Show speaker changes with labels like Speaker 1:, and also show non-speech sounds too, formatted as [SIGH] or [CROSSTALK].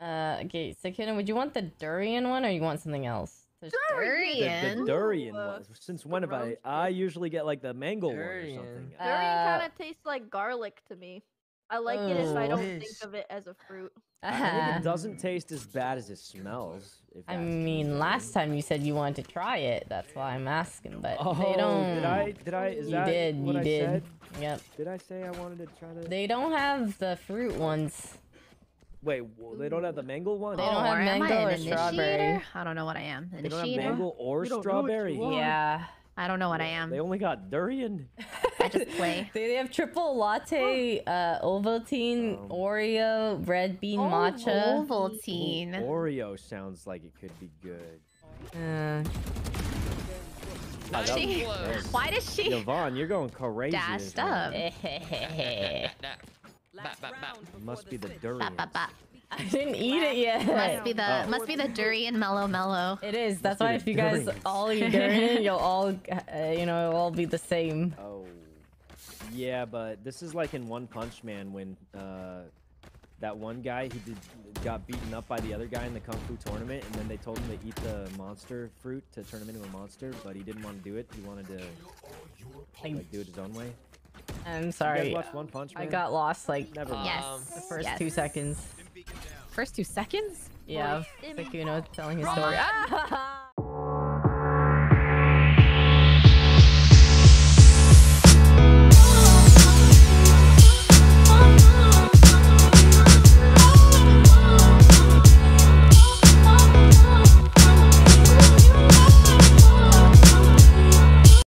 Speaker 1: Uh, okay, Sykkuno, would you want the durian one or you want something else? There's
Speaker 2: The,
Speaker 3: Durian.
Speaker 2: the durian
Speaker 4: Ooh, uh,
Speaker 2: one. Since when have I? I usually get like the mango one or
Speaker 5: Durian.
Speaker 2: something.
Speaker 1: Uh,
Speaker 4: Durian kind of tastes like garlic to me. I like it if I
Speaker 1: Oh.
Speaker 4: don't
Speaker 5: Yes.
Speaker 4: think of it as a fruit.
Speaker 2: I think it doesn't [LAUGHS] taste as bad as it smells. If
Speaker 1: I mean, last time you said you wanted to try it. That's why I'm asking, but
Speaker 2: Oh,
Speaker 1: they don't.
Speaker 2: did I? Did I? Is
Speaker 1: you
Speaker 2: that
Speaker 1: did.
Speaker 2: what
Speaker 1: you
Speaker 2: I
Speaker 1: did.
Speaker 2: said?
Speaker 1: Yep.
Speaker 2: Did I say I wanted to try to?
Speaker 1: They don't have the fruit ones.
Speaker 2: Wait, w- they don't have the mango one.
Speaker 1: They don't
Speaker 3: Oh,
Speaker 1: have
Speaker 3: or am I
Speaker 1: mango
Speaker 3: an
Speaker 1: or strawberry.
Speaker 3: I don't know what I am.
Speaker 2: They don't have mango or
Speaker 4: You don't know what
Speaker 2: strawberry.
Speaker 1: Yeah.
Speaker 3: I don't know what I am.
Speaker 2: They only got durian. [LAUGHS]
Speaker 3: I just play. [LAUGHS]
Speaker 1: They, they have triple latte, uh, Ovaltine,
Speaker 2: Um,
Speaker 1: Oreo, red bean
Speaker 4: Oh,
Speaker 1: matcha.
Speaker 3: Ovaltine.
Speaker 2: Oreo sounds like it could be good.
Speaker 1: Uh,
Speaker 3: She- [LAUGHS] Why does she
Speaker 2: Yvonne, you're going crazy.
Speaker 3: dashed
Speaker 2: this round.
Speaker 3: up?
Speaker 1: I.
Speaker 2: Must be the
Speaker 3: Ba,
Speaker 2: durian.
Speaker 3: ba, ba.
Speaker 1: didn't eat it yet.
Speaker 3: Must be the
Speaker 2: Oh.
Speaker 3: must be the durian mellow mellow.
Speaker 1: It is. That's
Speaker 2: be
Speaker 1: why if you guys all eat durian, [LAUGHS] you'll all, uh, you know, it'll all be the same.
Speaker 2: Oh, yeah, but this is like in One Punch Man when uh, that one guy he did got beaten up by the other guy in the kung fu tournament, and then they told him to eat the monster fruit to turn him into a monster, but he didn't want to do it. He wanted to like do it his own way.
Speaker 1: I'm
Speaker 2: You guys
Speaker 1: sorry.
Speaker 2: One Punch Man?
Speaker 1: I got lost like
Speaker 2: never. mind.
Speaker 3: Yes.
Speaker 5: Um,
Speaker 1: the first
Speaker 3: yes.
Speaker 1: two seconds.
Speaker 3: First two seconds?
Speaker 1: Yeah,
Speaker 4: Timmy.
Speaker 1: Sykkuno telling his story. Ah! [LAUGHS]